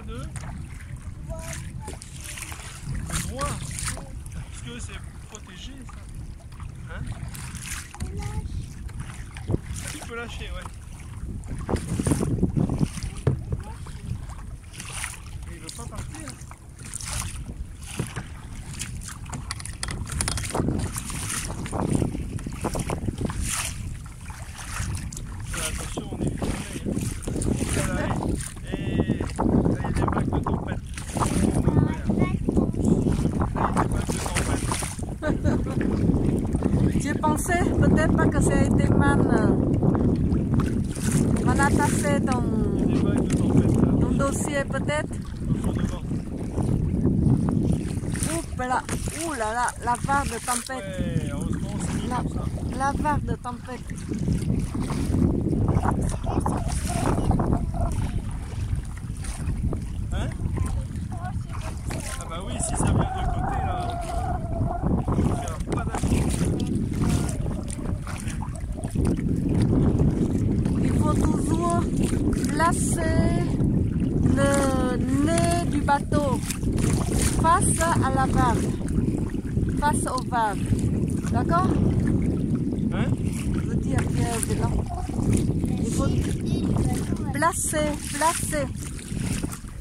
pas de, droit. Parce que c'est protégé ça. Hein? Tu peux lâcher, ouais. Mais il veut pas partir. Fais attention, on est filmé. Hein. Là, là, et, et là, il y a des vagues de tempête. Ouais, là, il y a des vagues de tempête. Tu pensais peut-être pas que c'était mal, mal attaché ton, Il y a des vagues de tempête là. ton dossier peut-être? Ouh là, ouh là là, la vague de tempête. La, la de tempête. Hein? Ah bah oui, si ça vient de côté là, on peut faire pas d'action. Il faut toujours placer le nez du bateau face à la vague, face aux vagues. D'accord? Hein? Je dis à Pierre Vélan. Il faut placer, placer.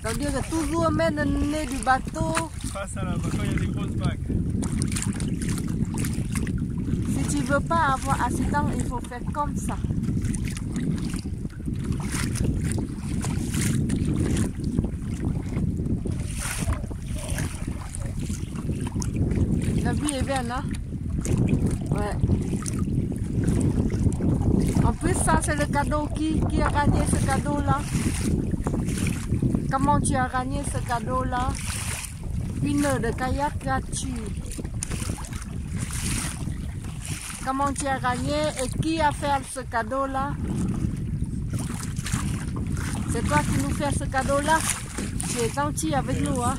Ça veut dire que toujours mettre le nez du bateau. Face à la quand il y a des grosses vagues. Si tu veux pas avoir accident, il faut faire comme ça. La vie est belle, hein? Ouais. En plus, ça, c'est le cadeau. Qui, qui a gagné ce cadeau-là Comment tu as gagné ce cadeau-là? Une heure de kayak gratuit. Comment tu as gagné et qui a fait ce cadeau-là? C'est toi qui nous fais ce cadeau-là Tu es gentil avec nous, hein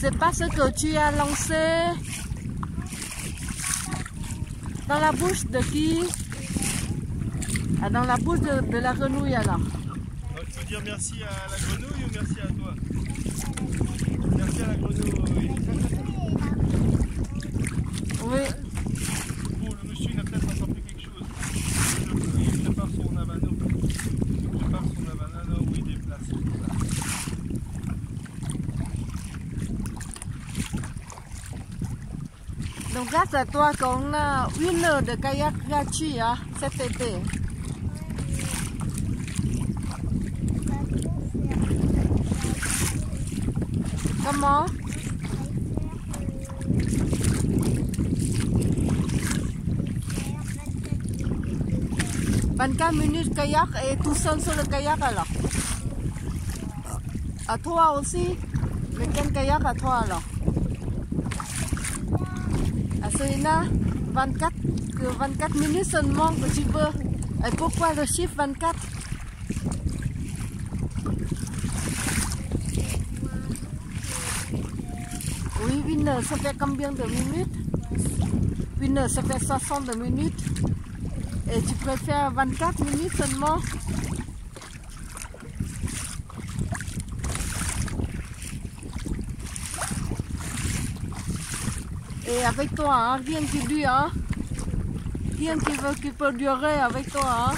C'est parce que tu as lancé dans la bouche de qui? Ah, Dans la bouche de, de la grenouille alors. Alors, tu veux dire merci à la grenouille ou merci à toi? Merci à la grenouille. Oui. Bon, le monsieur il a peut-être où il déplace. Voilà. Donc grâce à toi qu'on a une heure de kayak gratuit hein, cet été. Comment 24 minutes kayak et tout seul sur le kayak alors. À toi aussi. Quel kayak à toi alors? À Selena 24, que 24 minutes seulement que tu veux. Et pourquoi le chiffre 24 Oui, une heure, ça fait combien de minutes? Une heure, ça fait 60 minutes. Et tu préfères 24 minutes seulement? Et avec toi, rien qui dure, hein. Rien qui, veut, qui peut durer avec toi, hein.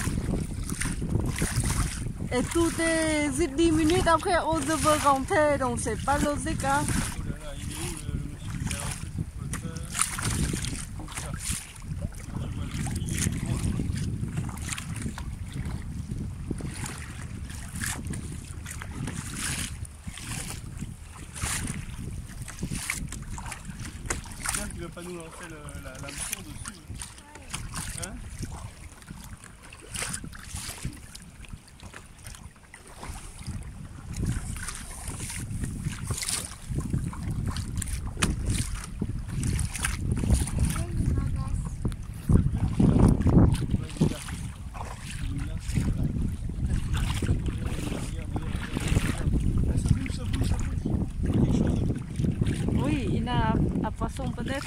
Et tout est 10 minutes après, on devait rentrer, donc c'est pas logique, hein. Oh là là, il est où le, le monsieur Il a lancé son poteur. Comme ça. Je vois le fil, il est gros. Nous lancer le, la, l'hameçon dessus. Hein Oui, il a un poisson peut-être.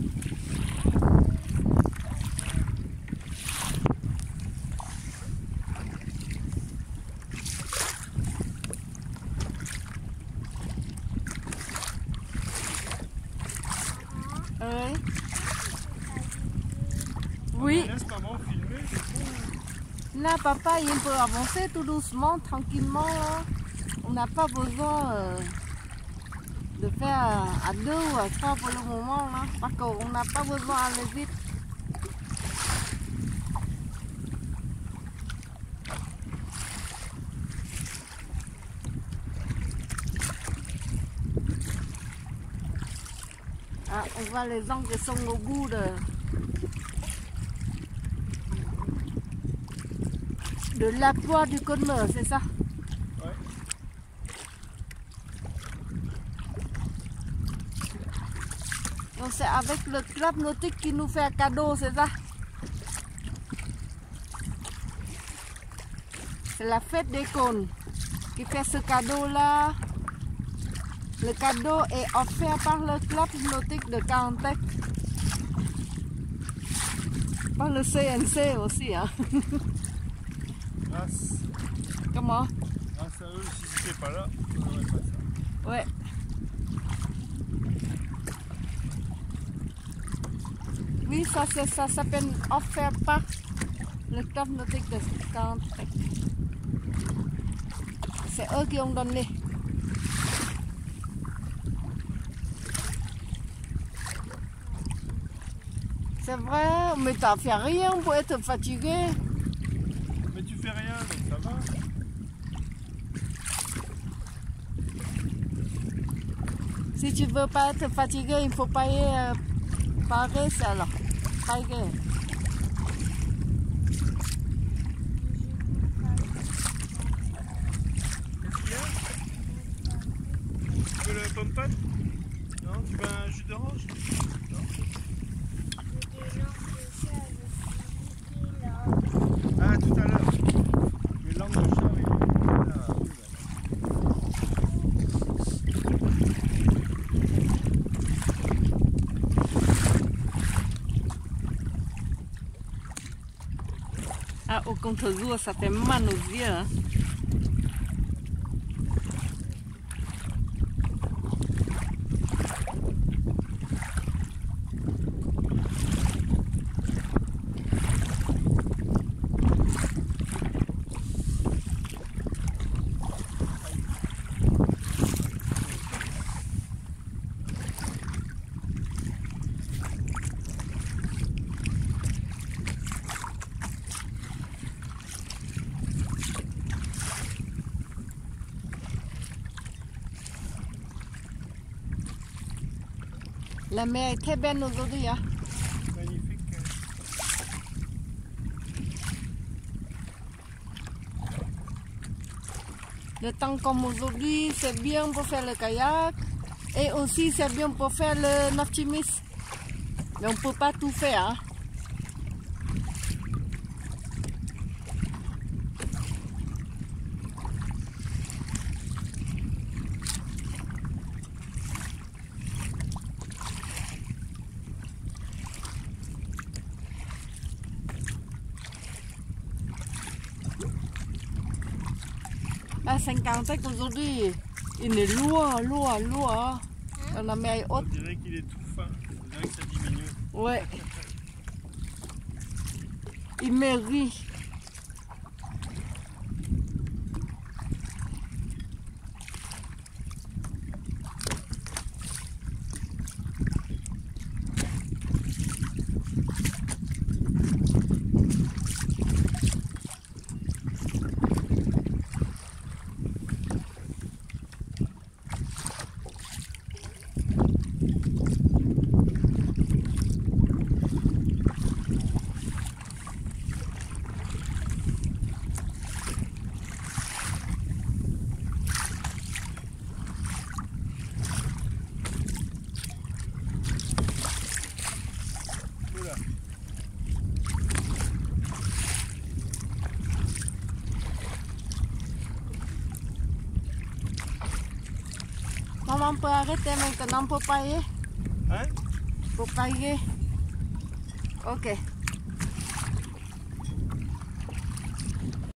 Oui. Oui. Laisse maman filmer, c'est bon. Là, papa, il peut avancer tout doucement, tranquillement. là. On n'a pas besoin euh, de faire à deux ou à trois pour le moment. Là, parce qu'on n'a pas besoin d'aller vite. Ah, on voit les gens qui sont au bout de, de l'apport du Côte-Meur, c'est ça? Ouais. Donc c'est avec le club nautique qui nous fait un cadeau, c'est ça? C'est la fête des cônes qui fait ce cadeau-là. Le cadeau est offert par le club nautique de Cantec. Par le CNC aussi. Hein. Grâce, Comment? Grâce à eux, si c'était pas là, on n'aurait pas ça. Ouais. Oui, ça, c'est- ça s'appelle offert par le club nautique de Cantec. C'est eux qui ont donné. C'est vrai, mais t'as fait rien pour être fatigué. Mais tu fais rien, donc ça va. Si tu veux pas être fatigué, il faut payer euh, pareil, alors. Pareil. Tu veux le pomme pomme Non Tu veux un jus d'orange? Non Ah, tout à l'heure. Les langues de chat, oui. Ah, oui, bah. Ah, au contre-jour, ça fait mal La mer est très belle aujourd'hui. Hein. Magnifique. Le temps comme aujourd'hui, c'est bien pour faire le kayak. Et aussi, c'est bien pour faire le naftimis. Mais on ne peut pas tout faire. hein. À 50 ans aujourd'hui, il est loin, loin, loin. hein? La mer est On haute. dirait qu'il est tout fin. On dirait que ça diminue. Ouais. Il me Maman peut arrêter maintenant pour pailler. Hein? Pour pailler. Ok.